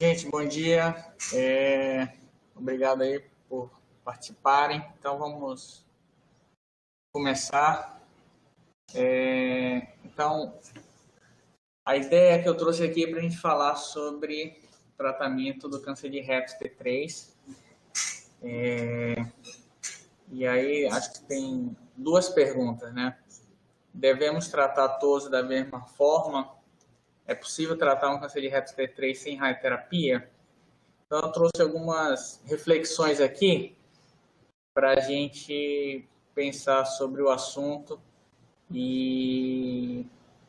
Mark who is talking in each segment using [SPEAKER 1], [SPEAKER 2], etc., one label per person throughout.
[SPEAKER 1] Gente, bom dia. É, obrigado aí por participarem. Então vamos começar. É, então, a ideia que eu trouxe aqui é para a gente falar sobre tratamento do câncer de reto T3. É, e aí acho que tem duas perguntas, né? Devemos tratar todos da mesma forma? É possível tratar um câncer de reto T3 sem radioterapia? Então, eu trouxe algumas reflexões aqui para a gente pensar sobre o assunto e,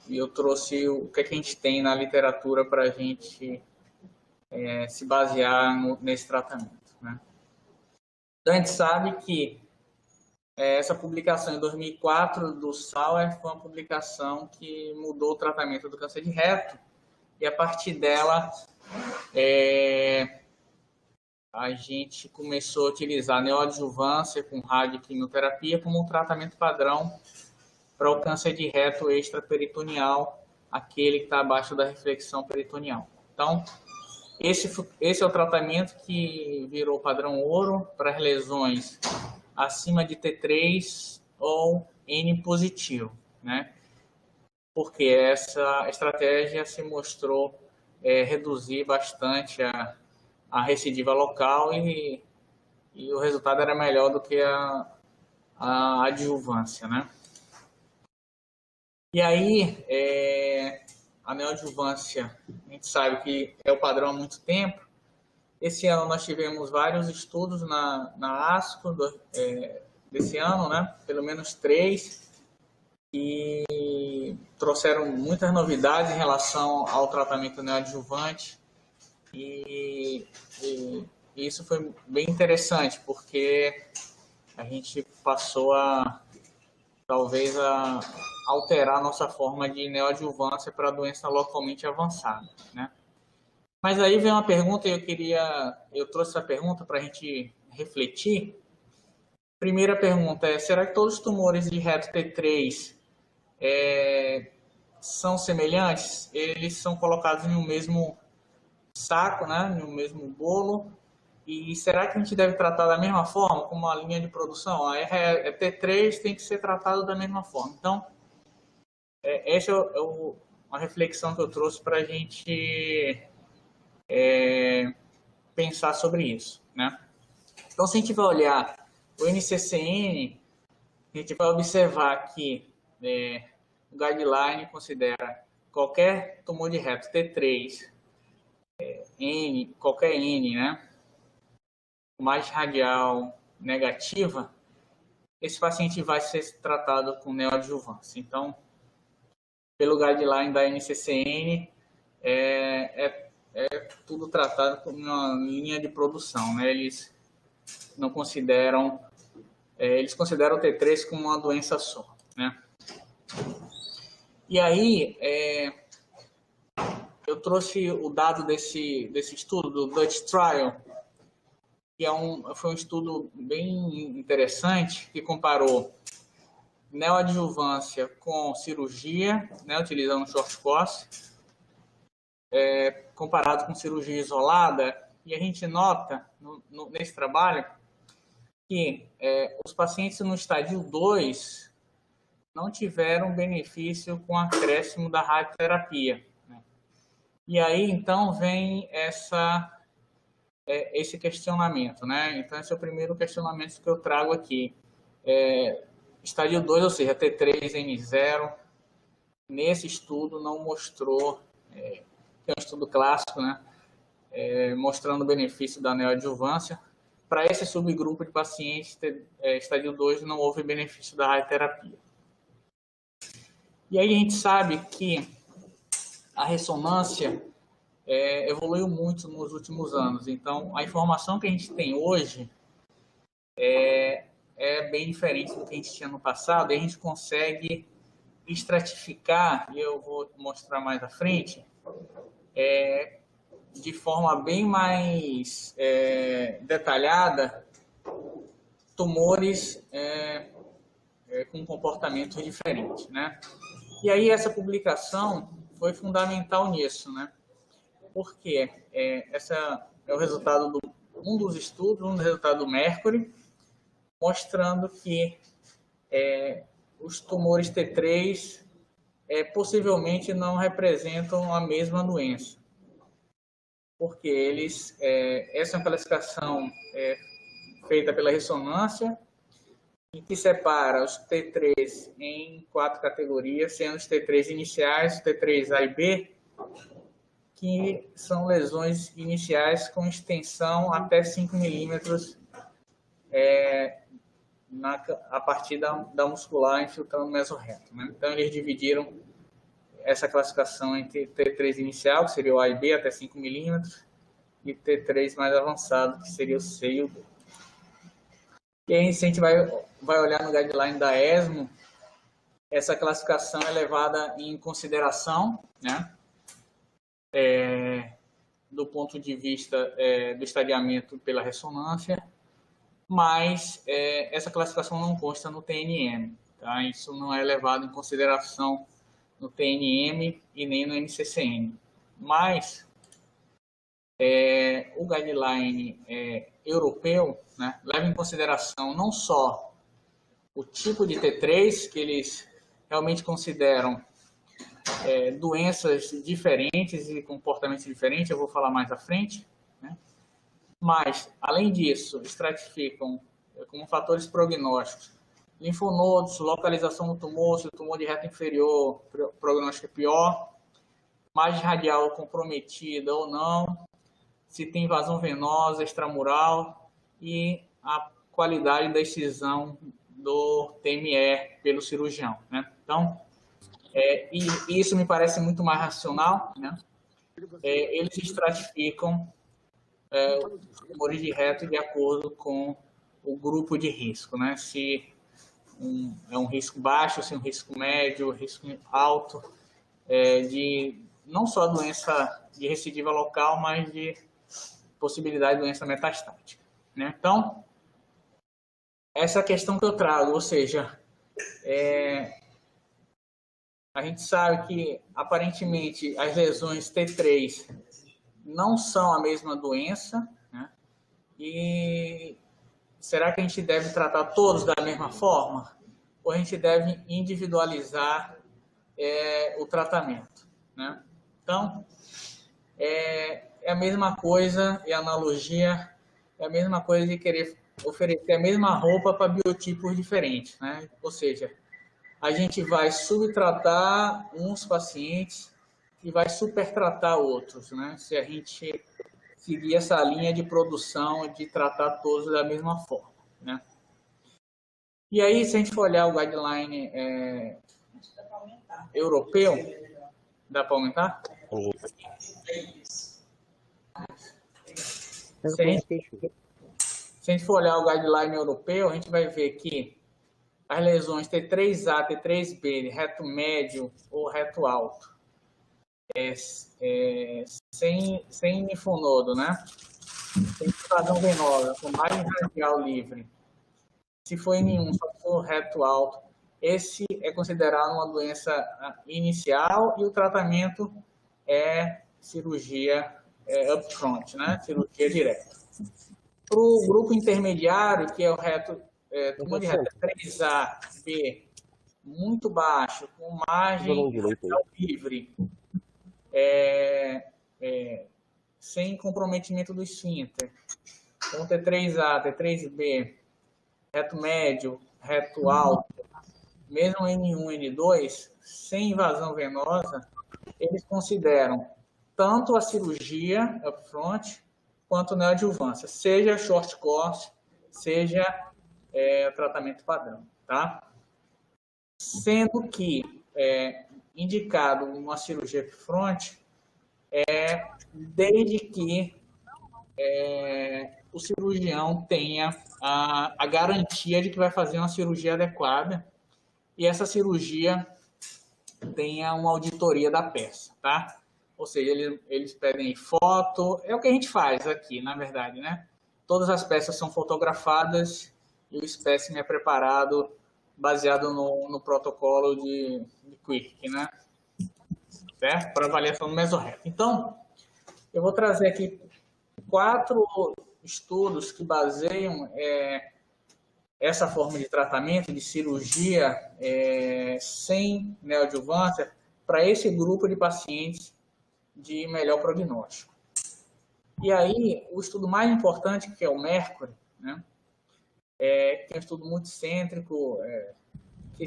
[SPEAKER 1] eu trouxe o que, é que a gente tem na literatura para a gente é, se basear no, nesse tratamento. Né? Então, a gente sabe que essa publicação em 2004 do Sauer foi uma publicação que mudou o tratamento do câncer de reto e a partir dela é, a gente começou a utilizar neoadjuvância com radioquimioterapia como um tratamento padrão para o câncer de reto extraperitoneal, aquele que está abaixo da reflexão peritoneal. Então, esse, esse é o tratamento que virou padrão ouro para lesões acima de T3 ou N positivo, né? Porque essa estratégia se mostrou é, reduzir bastante a, a recidiva local e, e o resultado era melhor do que a, a adjuvância, né? E aí, é, a neoadjuvância, a gente sabe que é o padrão há muito tempo, esse ano nós tivemos vários estudos na, na ASCO do, é, desse ano, né? pelo menos três, e trouxeram muitas novidades em relação ao tratamento neoadjuvante. E, e, e isso foi bem interessante, porque a gente passou a, talvez, a alterar a nossa forma de neoadjuvância para doença localmente avançada. Né? Mas aí vem uma pergunta e eu queria, eu trouxe essa pergunta para a gente refletir. Primeira pergunta é: será que todos os tumores de reto T3 é, são semelhantes? Eles são colocados um mesmo saco, né, um mesmo bolo? E será que a gente deve tratar da mesma forma, como uma linha de produção? A T3 tem que ser tratado da mesma forma. Então, é, essa é, o, uma reflexão que eu trouxe para a gente é, pensar sobre isso, né? Então, se a gente vai olhar o NCCN, a gente vai observar que é, o guideline considera qualquer tumor de reto T3, é, N, qualquer N, né? Mais radial negativa, esse paciente vai ser tratado com neoadjuvância. Então, pelo guideline da NCCN, é, é é tudo tratado como uma linha de produção, né? Eles não consideram, é, eles consideram o T3 como uma doença só, né? E aí, é, eu trouxe o dado desse, desse estudo, do Dutch Trial, que é um, foi um estudo bem interessante, que comparou neoadjuvância com cirurgia, né, utilizando short course, é, comparado com cirurgia isolada, e a gente nota no, no, nesse trabalho que é, os pacientes no estádio 2 não tiveram benefício com acréscimo da radioterapia. Né? E aí, então, vem essa, é, esse questionamento. Né? Então, esse é o primeiro questionamento que eu trago aqui. É, estádio 2, ou seja, T3N0, nesse estudo não mostrou é, que é um estudo clássico, né, é, mostrando o benefício da neoadjuvância. Para esse subgrupo de pacientes, é, estadio 2 não houve benefício da radioterapia. E aí a gente sabe que a ressonância é, evoluiu muito nos últimos anos. Então, a informação que a gente tem hoje é, é bem diferente do que a gente tinha no passado. E a gente consegue estratificar, e eu vou mostrar mais à frente, é, de forma bem mais é, detalhada tumores é, é, com comportamento diferente, né? E aí essa publicação foi fundamental nisso, né? porque é, essa é o resultado do um dos estudos, um dos resultados do Mercury, mostrando que é, os tumores T3 é, possivelmente não representam a mesma doença. Porque eles, é, essa é uma classificação é, feita pela ressonância, em que separa os T3 em quatro categorias, sendo os T3 iniciais, os T3A e B, que são lesões iniciais com extensão até 5 milímetros é, na, a partir da, da muscular infiltrando mesorreto. Né? Então, eles dividiram essa classificação entre T3 inicial, que seria o A e B, até 5 milímetros, e T3 mais avançado, que seria o C e o D. E aí, se a gente vai, vai olhar no guideline da ESMO, essa classificação é levada em consideração, né? É, do ponto de vista é, do estadiamento pela ressonância, mas é, essa classificação não consta no TNM. Tá? Isso não é levado em consideração no TNM e nem no NCCN. Mas é, o guideline é, europeu né, leva em consideração não só o tipo de T3, que eles realmente consideram é, doenças diferentes e comportamentos diferentes, eu vou falar mais à frente, mas, além disso, estratificam eh, como fatores prognósticos linfonodos, localização do tumor, se o tumor de reto inferior, prognóstico é pior, margem radial comprometida ou não, se tem invasão venosa, extramural e a qualidade da excisão do TME pelo cirurgião. Né? Então, é, e, isso me parece muito mais racional. Né? É, eles estratificam é, tumores de reto de acordo com o grupo de risco, né? Se um, é um risco baixo, se é um risco médio, risco alto, é, de não só doença de recidiva local, mas de possibilidade de doença metastática. Né? Então, essa questão que eu trago, ou seja, é, a gente sabe que aparentemente as lesões T3 não são a mesma doença, né? E será que a gente deve tratar todos da mesma forma? Ou a gente deve individualizar é, o tratamento, né? Então, é, é a mesma coisa, e analogia é a mesma coisa de querer oferecer a mesma roupa para biotipos diferentes, né? Ou seja, a gente vai subtratar uns pacientes e vai supertratar outros, né? Se a gente seguir essa linha de produção de tratar todos da mesma forma, né? E aí, se a gente for olhar o guideline é, europeu, dá para aumentar? Se a, gente, se a gente for olhar o guideline europeu, a gente vai ver que as lesões T3A, T3B, reto médio ou reto alto, é, é, sem, sem nifonodo, né? Sem invasão venosa, com margem radial livre. Se for nenhum, só for reto alto, esse é considerado uma doença ah, inicial e o tratamento é cirurgia é, upfront, né? Cirurgia direta. Para o grupo intermediário, que é o reto, é, tumor de reto 3A, muito baixo, com margem livre, é, é, sem comprometimento do esfíncter. Então, T3A, T3B, reto médio, reto alto, mesmo N1, N2, sem invasão venosa, eles consideram tanto a cirurgia upfront quanto neoadjuvância, seja short course, seja é, tratamento padrão, tá? Sendo que é, indicado uma cirurgia upfront é desde que é, o cirurgião tenha a, a garantia de que vai fazer uma cirurgia adequada e essa cirurgia tenha uma auditoria da peça, tá? Ou seja, eles, eles pedem foto, é o que a gente faz aqui, na verdade, né? Todas as peças são fotografadas e o espécime é preparado baseado no, no protocolo de, de Quick, né? Certo? Para avaliação do mesorreto. Então, Eu vou trazer aqui quatro estudos que baseiam é, essa forma de tratamento, de cirurgia é, sem neoadjuvância, para esse grupo de pacientes de melhor prognóstico. E aí, o estudo mais importante, que é o Mercury, né, é, que é um estudo multicêntrico, é, que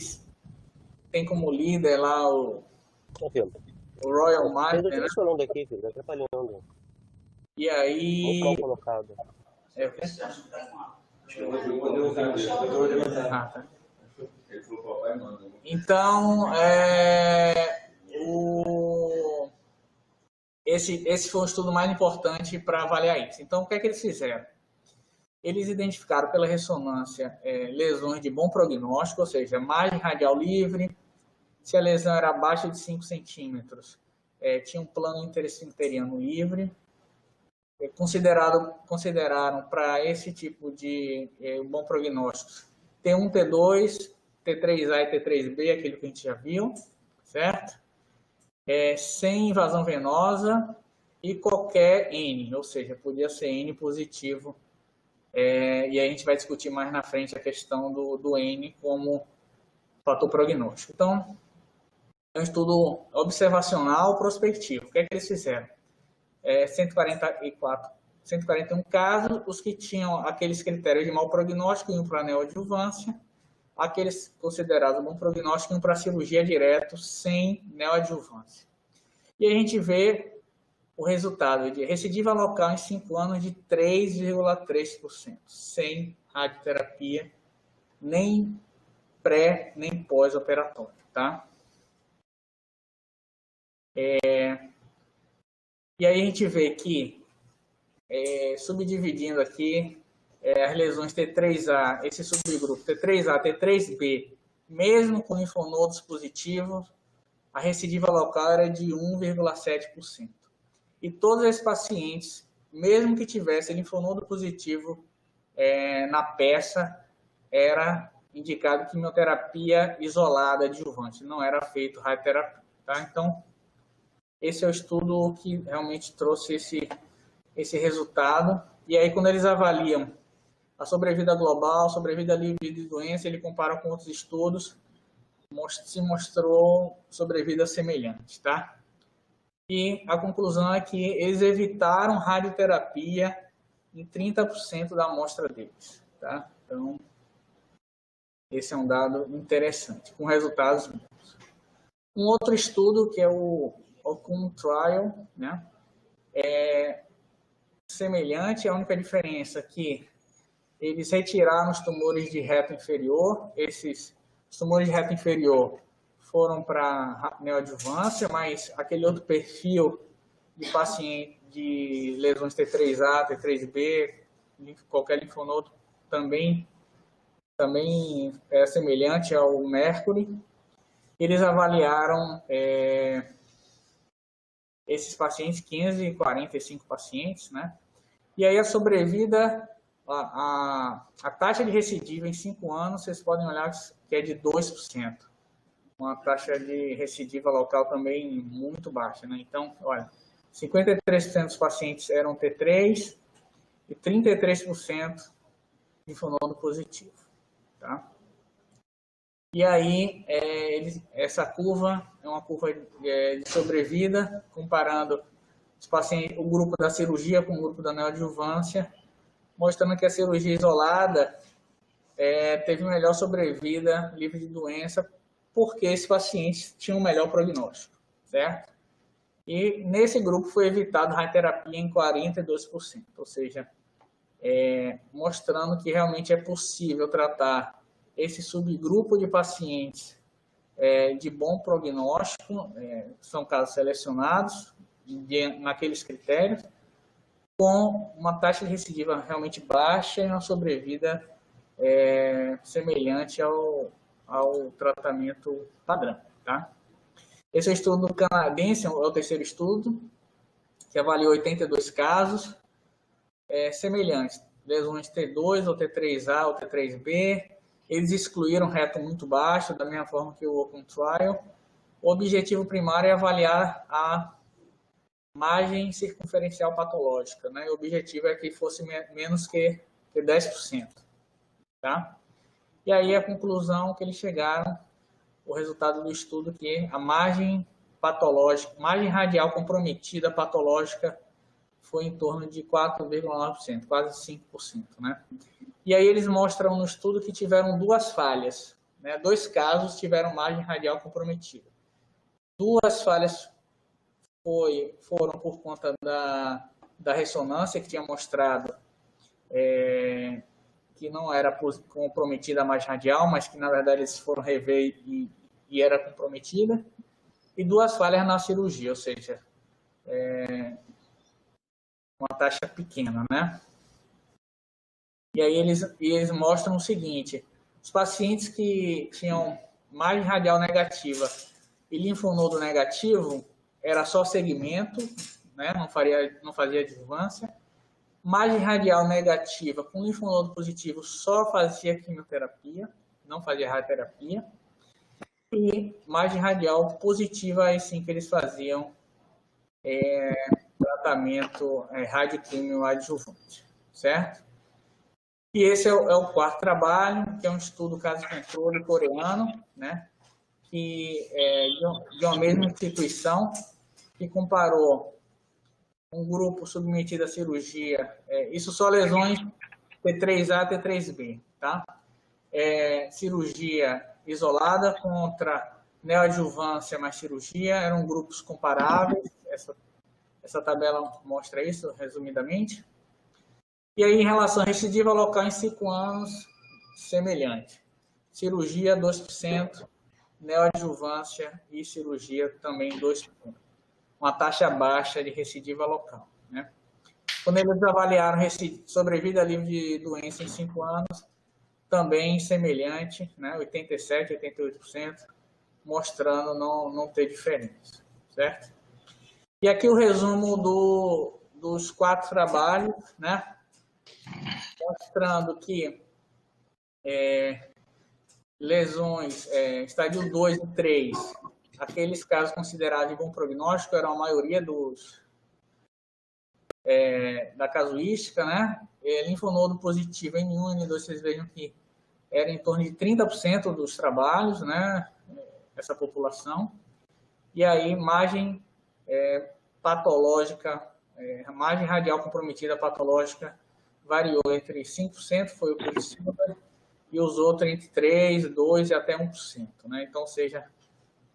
[SPEAKER 1] tem como líder lá o, o Royal Master, né?
[SPEAKER 2] aqui, filho, tá atrapalhando.
[SPEAKER 1] E aí...
[SPEAKER 2] colocado.
[SPEAKER 1] É o quê? Ah, tá. Então, é, o, esse, esse foi o estudo mais importante para avaliar isso. Então, o que é que eles fizeram? Eles identificaram pela ressonância é, lesões de bom prognóstico, ou seja, margem radial livre, se a lesão era abaixo de 5 centímetros, é, tinha um plano interesfinteriano livre, é, considerado, consideraram para esse tipo de é, bom prognóstico T1, T2, T3A e T3B, aquilo que a gente já viu, certo? É, sem invasão venosa e qualquer N, ou seja, podia ser N positivo. É, e aí a gente vai discutir mais na frente a questão do, do N como fator prognóstico. Então, é um estudo observacional prospectivo. O que é que eles fizeram? é, 144, 141 casos, os que tinham aqueles critérios de mau prognóstico iam para neoadjuvância, aqueles considerados bom prognóstico iam para cirurgia direto sem neoadjuvância. E a gente vê o resultado de recidiva local em 5 anos de 3,3%, sem radioterapia, nem pré, nem pós-operatório, tá? É, e aí a gente vê que, é, subdividindo aqui, é, as lesões T3A, esse subgrupo T3A, T3B, mesmo com linfonodos positivos, a recidiva local era de 1,7%. E todos esses pacientes, mesmo que tivessem linfonodo positivo é, na peça, era indicado quimioterapia isolada adjuvante, não era feito radioterapia. Tá? Então, esse é o estudo que realmente trouxe esse, esse resultado. E aí, quando eles avaliam a sobrevida global, sobrevida livre de doença, ele compara com outros estudos, se mostrou sobrevida semelhante, tá? E a conclusão é que eles evitaram radioterapia em 30% da amostra deles, tá? Então, esse é um dado interessante, com resultados bons. Um outro estudo, que é o Ocum Trial, né? É semelhante, a única diferença é que eles retiraram os tumores de reto inferior, esses tumores de reto inferior foram para neoadjuvância, mas aquele outro perfil de paciente de lesões T3A, T3B, qualquer linfonodo também também é semelhante ao Mercury. Eles avaliaram é, esses pacientes, 15 e 45 pacientes, né? E aí a sobrevida, a, a, a taxa de recidiva em 5 anos, vocês podem olhar que é de 2%. Uma taxa de recidiva local também muito baixa, né? Então, olha, 53% dos pacientes eram T3 e 33% linfonodo positivo, tá? E aí, é, ele, essa curva é uma curva é, de sobrevida, comparando os pacientes, o grupo da cirurgia com o grupo da neoadjuvância, mostrando que a cirurgia isolada é, teve melhor sobrevida livre de doença, porque esses pacientes tinham um melhor prognóstico, certo? E nesse grupo foi evitado radioterapia em 42%, ou seja, é, mostrando que realmente é possível tratar esse subgrupo de pacientes é, de bom prognóstico, é, são casos selecionados de, naqueles critérios, com uma taxa de recidiva realmente baixa e uma sobrevida é, semelhante ao, ao tratamento padrão. Tá? Esse é o estudo canadense, é o terceiro estudo, que avaliou 82 casos é, semelhantes, lesões T2 ou T3A ou T3B, eles excluíram reto muito baixo, da mesma forma que o Open Trial. O objetivo primário é avaliar a margem circunferencial patológica. Né? O objetivo é que fosse menos que, que 10%. Tá? E aí a conclusão que eles chegaram, o resultado do estudo, que a margem patológica, margem radial comprometida patológica foi em torno de 4,9%, quase 5%. Né? E aí eles mostram no estudo que tiveram duas falhas. Né? Dois casos tiveram margem radial comprometida. Duas falhas foi, foram por conta da, da ressonância que tinha mostrado é, que não era comprometida margem radial, mas que na verdade eles foram rever e, e era comprometida. E duas falhas na cirurgia, ou seja, é, uma taxa pequena, né? E aí eles, eles mostram o seguinte, os pacientes que tinham margem radial negativa e linfonodo negativo, era só segmento, né? não, faria, não fazia adjuvância. Margem radial negativa com linfonodo positivo só fazia quimioterapia, não fazia radioterapia. E margem radial positiva, aí sim que eles faziam é, tratamento é, radioquímio adjuvante, certo? E esse é o, é o, quarto trabalho, que é um estudo caso controle coreano, né? Que é de, de uma mesma instituição que comparou um grupo submetido à cirurgia, é, isso só lesões T3A, T3B, tá? É, cirurgia isolada contra neoadjuvância mais cirurgia, eram grupos comparáveis, essa essa tabela mostra isso, resumidamente. E aí, em relação à recidiva local em 5 anos, semelhante. Cirurgia, 2%, neoadjuvância e cirurgia também 2%. Uma taxa baixa de recidiva local. Né? Quando eles avaliaram sobrevida livre de doença em 5 anos, também semelhante, né? 87%, 88%, mostrando não, não ter diferença, certo? E aqui o resumo do, dos quatro trabalhos, né? Mostrando que é, lesões, é, estádio 2 e 3, aqueles casos considerados de bom prognóstico eram a maioria dos é, da casuística, né? É, linfonodo positivo em 1 e N2, vocês vejam que era em torno de 30% dos trabalhos, né? Essa população. E aí, margem é, patológica, é, margem radial comprometida patológica variou entre 5%, foi o Quicksilver, e os outros entre 3%, 2% e até 1%. Né? Então, seja,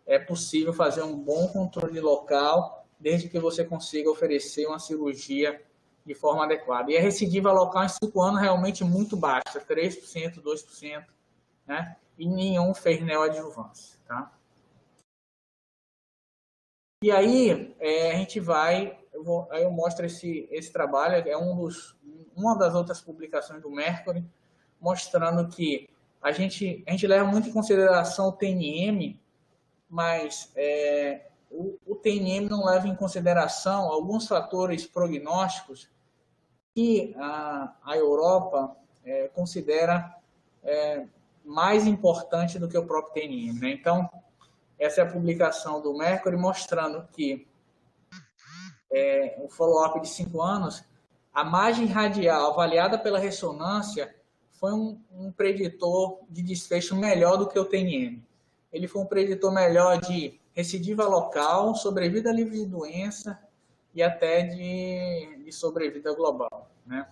[SPEAKER 1] é possível fazer um bom controle local, desde que você consiga oferecer uma cirurgia de forma adequada. E a recidiva local em 5 anos realmente muito baixa, 3%, 2%, né? e nenhum fez neoadjuvância. Tá? E aí é, a gente vai, eu vou, eu mostro esse, esse trabalho, é um dos, uma das outras publicações do Mercury, mostrando que a gente, a gente leva muito em consideração o TNM, mas é, o, o, TNM não leva em consideração alguns fatores prognósticos que a, a Europa é, considera é, mais importante do que o próprio TNM. Né? Então, essa é a publicação do Mercury mostrando que é, o follow-up de 5 anos, a margem radial avaliada pela ressonância foi um, um, preditor de desfecho melhor do que o TNM. Ele foi um preditor melhor de recidiva local, sobrevida livre de doença e até de, de sobrevida global. Né?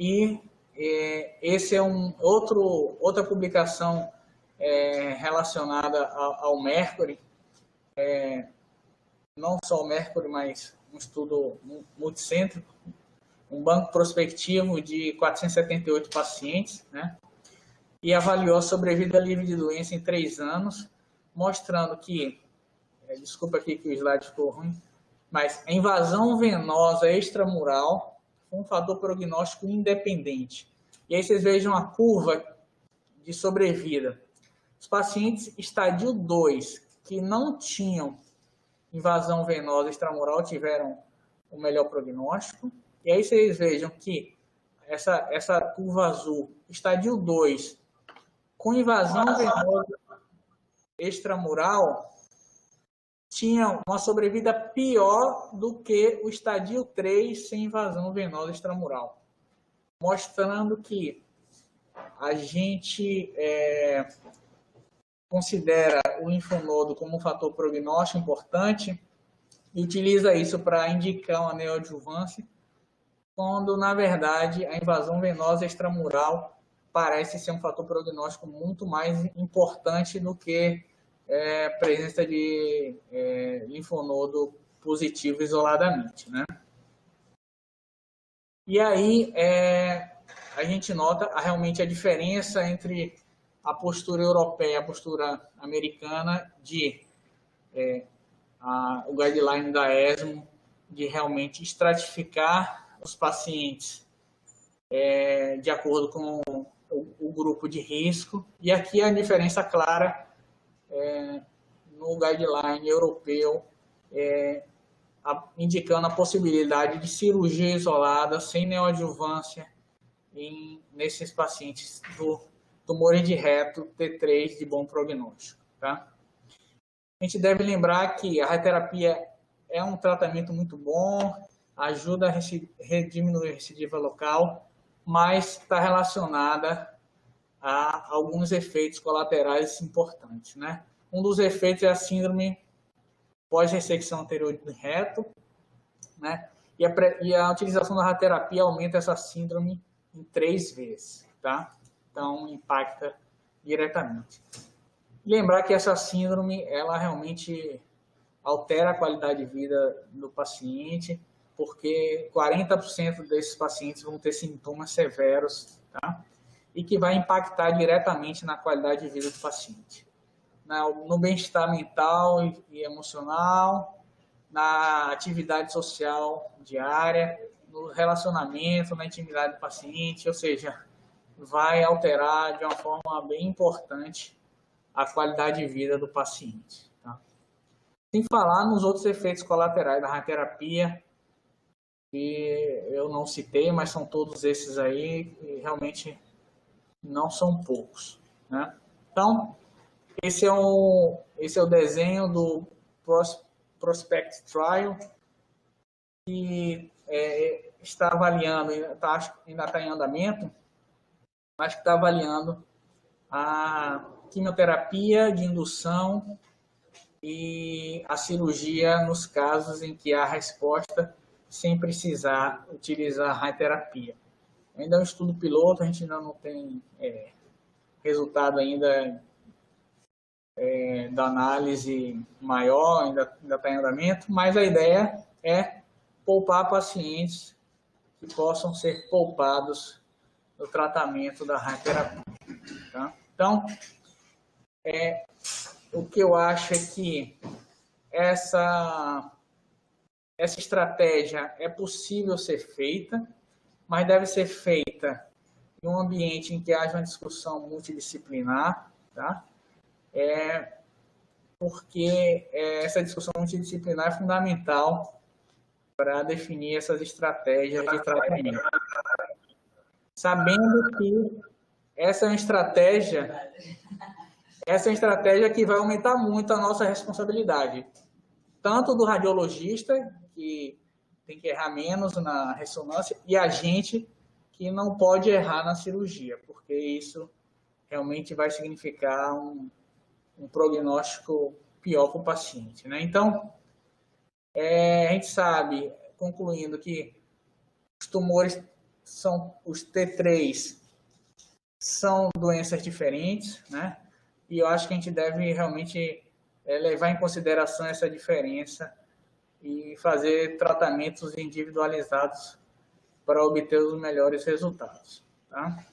[SPEAKER 1] E é, esse é um outro, outra publicação é, relacionada ao, ao Mercury, é, não só o Mercury, mas um estudo multicêntrico, um banco prospectivo de 478 pacientes, né? E avaliou a sobrevida livre de doença em três anos, mostrando que, é, desculpa aqui que o slide ficou ruim, mas a invasão venosa extramural foi um fator prognóstico independente. E aí vocês vejam a curva de sobrevida. Os pacientes estadio 2, que não tinham invasão venosa extramural, tiveram o melhor prognóstico. E aí vocês vejam que essa, essa curva azul, estadio 2, com invasão venosa extramural, tinham uma sobrevida pior do que o estadio 3 sem invasão venosa extramural, mostrando que a gente é, considera o linfonodo como um fator prognóstico importante e utiliza isso para indicar uma neoadjuvância, quando, na verdade, a invasão venosa extramural parece ser um fator prognóstico muito mais importante do que é, presença de é, linfonodo positivo isoladamente, né? E aí é, a gente nota realmente a diferença entre a postura europeia e a postura americana de é, a, o guideline da ESMO de realmente estratificar os pacientes é, de acordo com o, grupo de risco. E aqui a diferença clara é, no guideline europeu, é, a, indicando a possibilidade de cirurgia isolada sem neoadjuvância em, nesses pacientes do tumores de reto T3 de bom prognóstico. Tá? A gente deve lembrar que a radioterapia é um tratamento muito bom, ajuda a diminuir a recidiva local, mas está relacionada a alguns efeitos colaterais importantes. Né? Um dos efeitos é a síndrome pós-ressecção anterior do reto, né? E a, e a, utilização da radioterapia aumenta essa síndrome em três vezes, tá? Então, impacta diretamente. Lembrar que essa síndrome, ela realmente altera a qualidade de vida do paciente, porque 40% desses pacientes vão ter sintomas severos, tá? E que vai impactar diretamente na qualidade de vida do paciente. No bem-estar mental e emocional, na atividade social diária, no relacionamento, na intimidade do paciente, ou seja, vai alterar de uma forma bem importante a qualidade de vida do paciente. Tá? Sem falar nos outros efeitos colaterais da radioterapia, que eu não citei, mas são todos esses aí, e realmente não são poucos. Né? Então, esse é, um, esse é o desenho do Prospect Trial, que é, está avaliando, tá, ainda está em andamento, mas que está avaliando a quimioterapia de indução e a cirurgia nos casos em que há resposta sem precisar utilizar a radioterapia. Ainda é um estudo piloto, a gente ainda não tem é, resultado ainda é, da análise maior, ainda está em andamento, mas a ideia é poupar pacientes que possam ser poupados no tratamento da radioterapia. Tá? Então, é, o que eu acho é que essa, essa estratégia é possível ser feita, mas deve ser feita em um ambiente em que haja uma discussão multidisciplinar, tá? É, porque é, essa discussão multidisciplinar é fundamental para definir essas estratégias de tratamento. Sabendo que essa é uma estratégia, essa é uma estratégia que vai aumentar muito a nossa responsabilidade, tanto do radiologista, que tem que errar menos na ressonância, e a gente que não pode errar na cirurgia, porque isso realmente vai significar um, um prognóstico pior para o paciente. Né? Então, é, a gente sabe, concluindo, que os tumores são os T3 são doenças diferentes, né? E eu acho que a gente deve realmente é, levar em consideração essa diferença e fazer tratamentos individualizados para obter os melhores resultados. Tá?